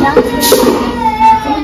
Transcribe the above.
杨子